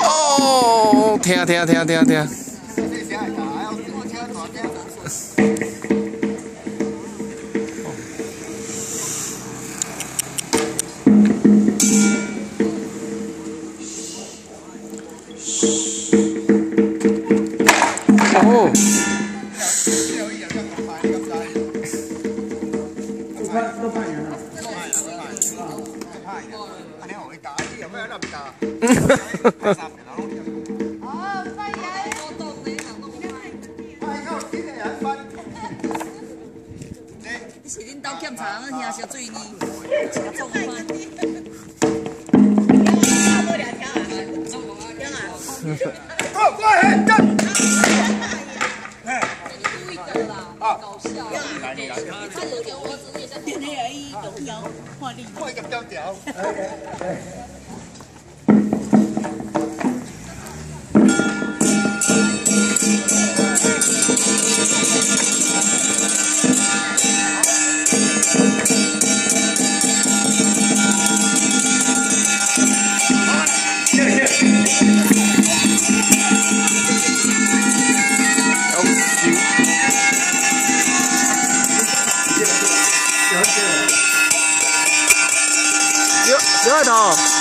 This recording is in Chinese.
哦，听听听听听。哦。是恁兜检查，咱兄小水呢，吃中饭。过过来，站。 搞笑。他有点我只是想点点刘刘二涛。